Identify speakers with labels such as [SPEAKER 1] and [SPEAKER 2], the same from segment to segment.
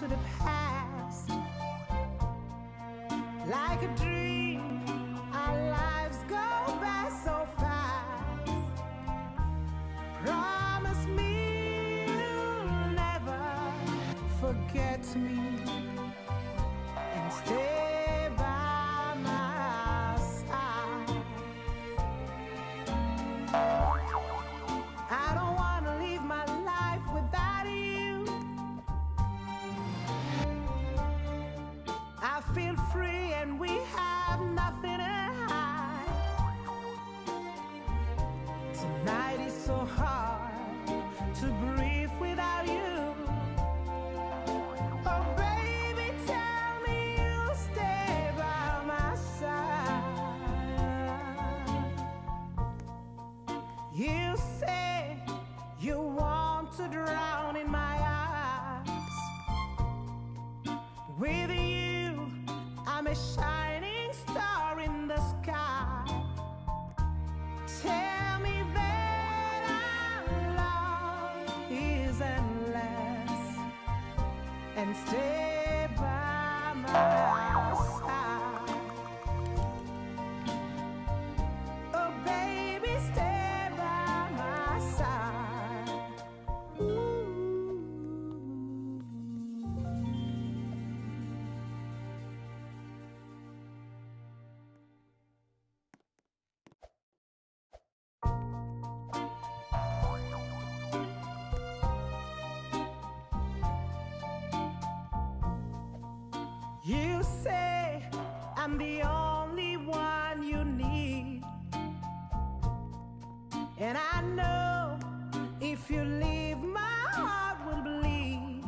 [SPEAKER 1] to the past like a dream. You say I'm the only one you need. And I know if you leave, my heart will bleed.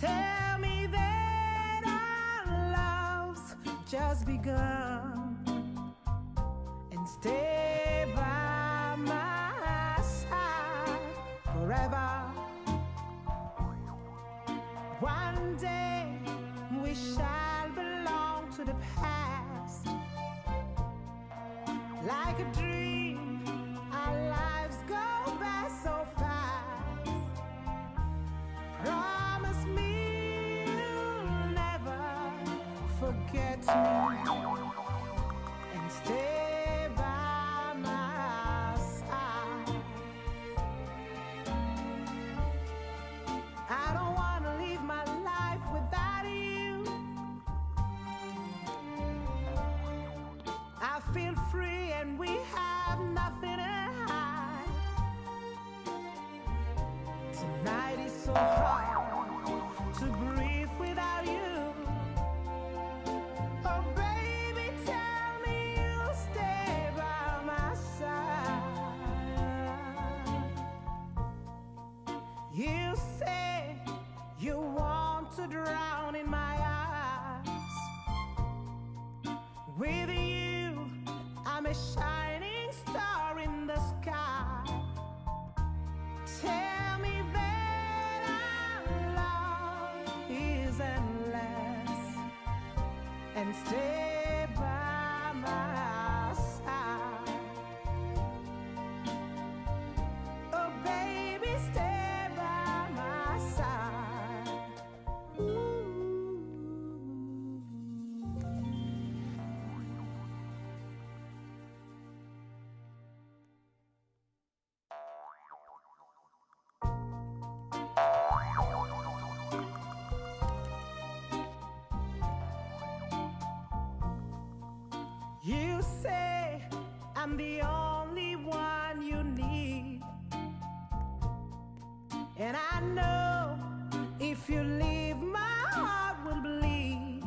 [SPEAKER 1] Tell me that our love's just begun. like a dream. and stay by my And I know if you leave, my heart will bleed.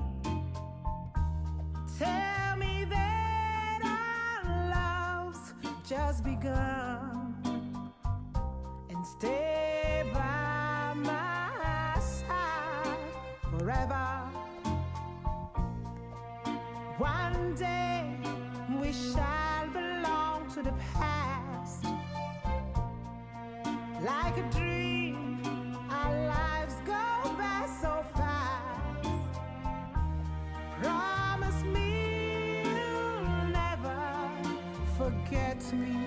[SPEAKER 1] Tell me that our love's just begun. And stay by my side forever. One day. to me.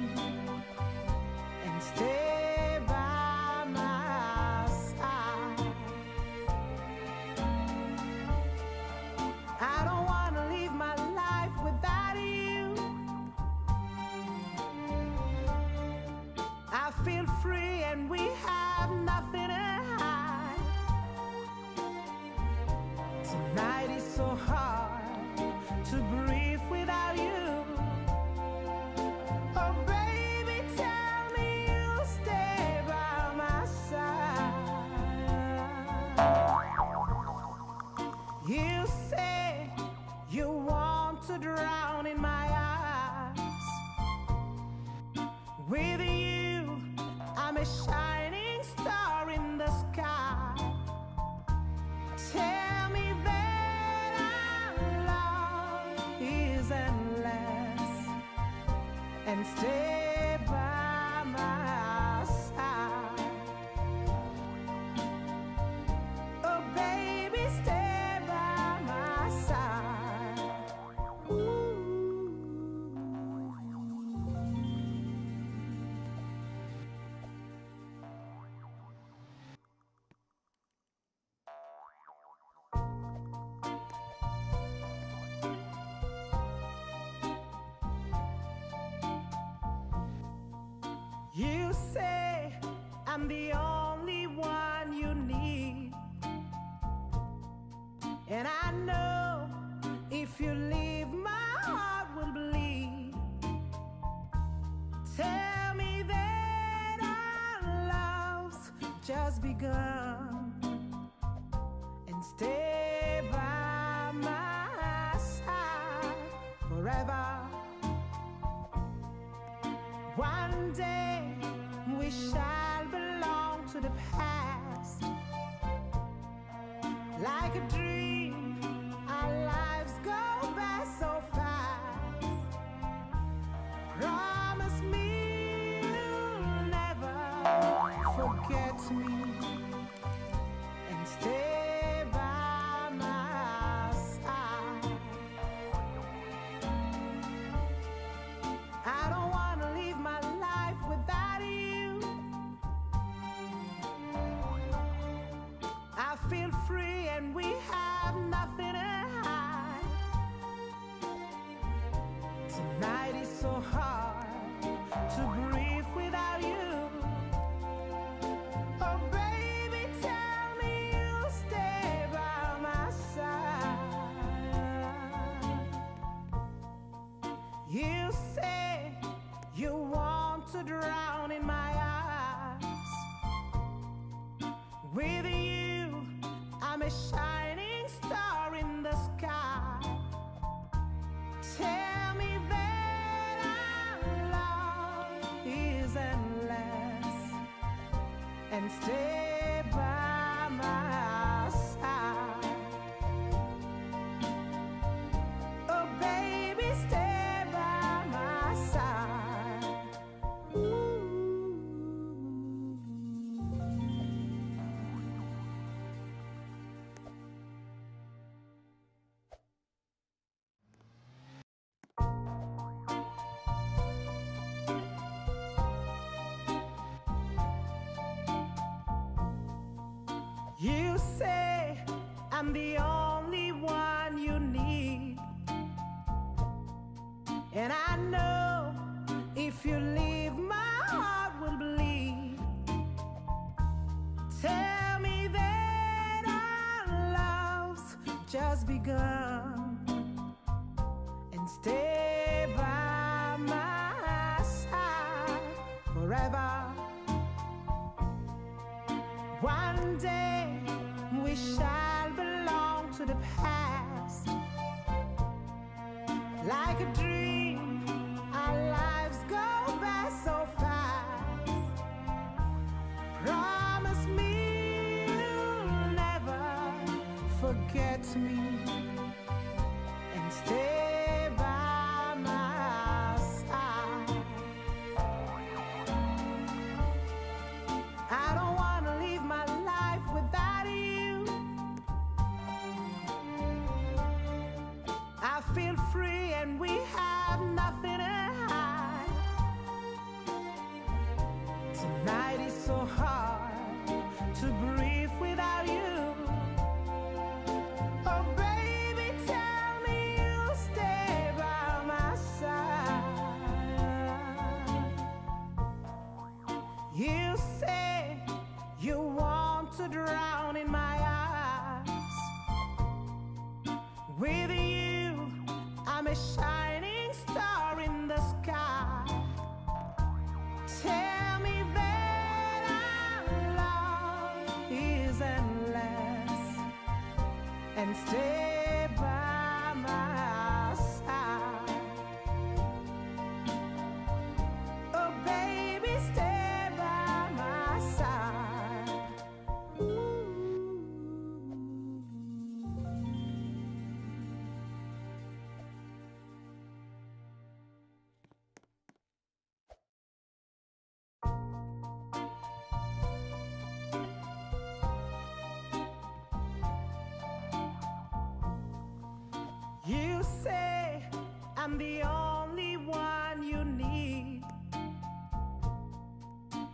[SPEAKER 1] And I know if you leave, my heart will bleed. Tell me that our love's just begun. And stay by my side forever. One day we shall belong to the past. Like a dream, I'm the only one you need. And I know if you leave, my heart will bleed. Tell me that our love's just begun. And stay by my side forever. One day we shall Like a dream, our lives go by so fast. Promise me you'll never forget me The only one you need.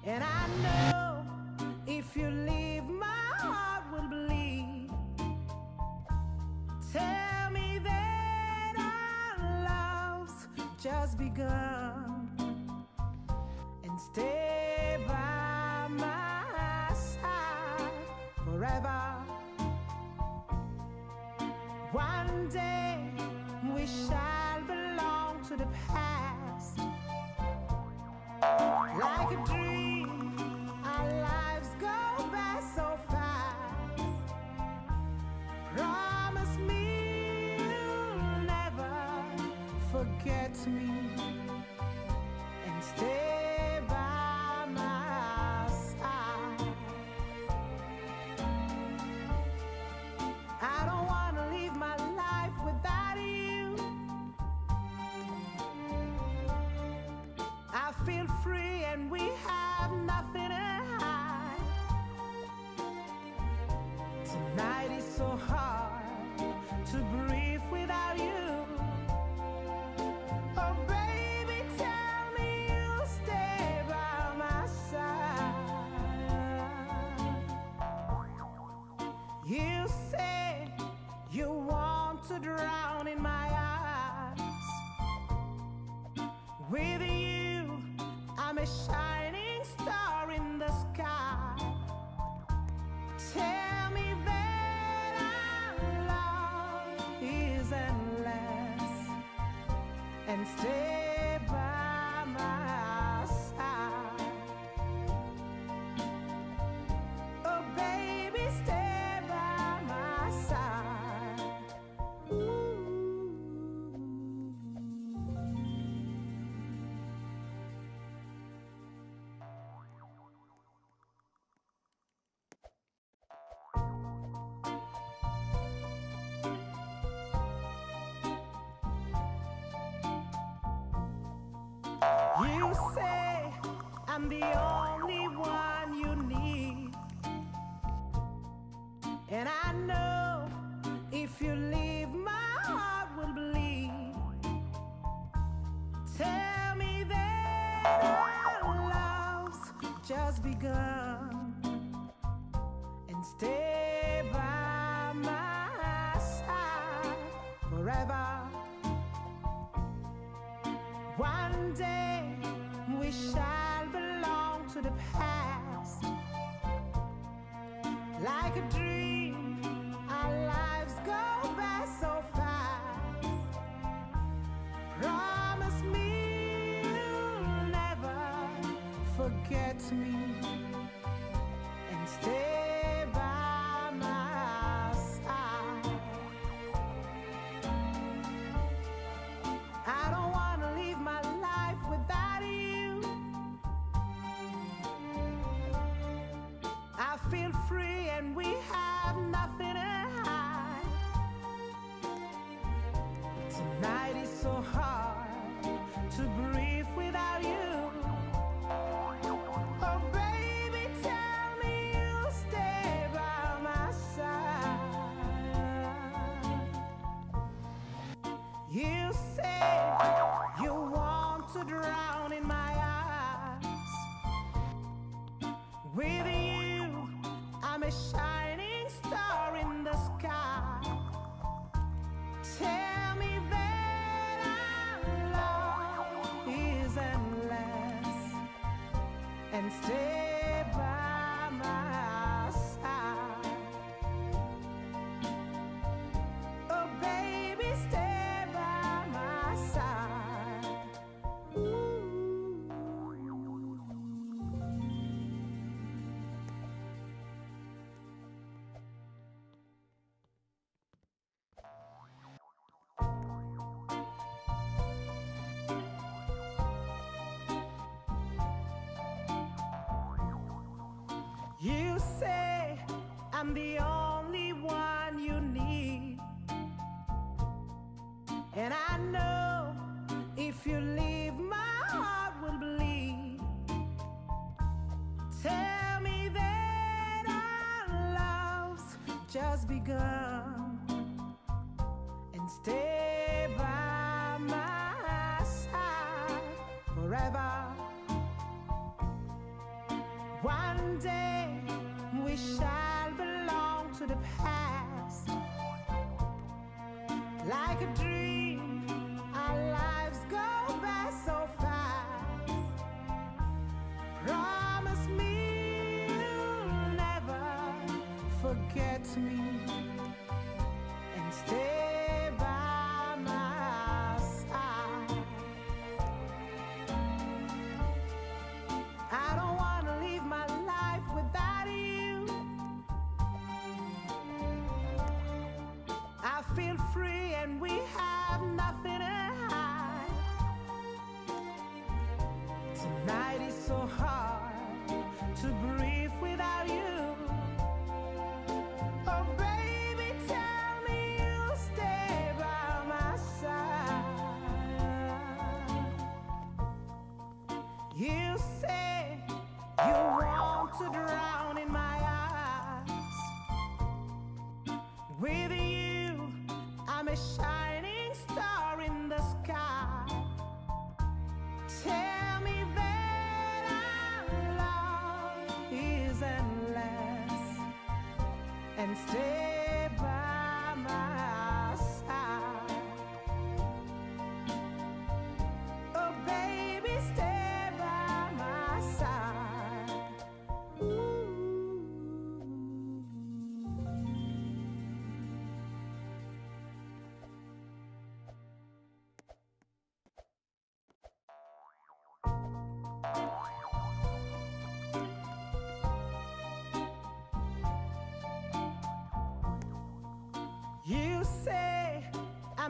[SPEAKER 1] And I know if you leave, my heart will bleed. Tell me that our love's just begun. And stay by my side forever. One day we shall to the past. Like a dream, our lives go by so fast. Promise me you'll never forget me. just begun and stay by my side forever. One day we shall belong to the past like a dream. The only one you need. And I know if you leave, my heart will bleed. Tell me that our love's just begun. And stay by my side forever. One day we shall. like a dream.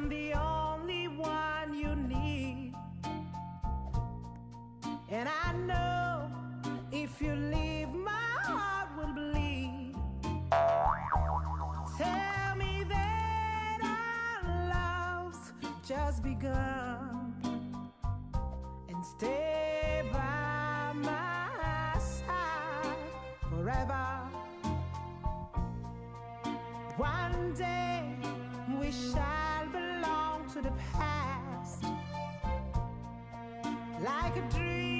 [SPEAKER 1] I'm the only one you need. And I know if you leave, my heart will bleed. Tell me that our love's just begun. to the past like a dream.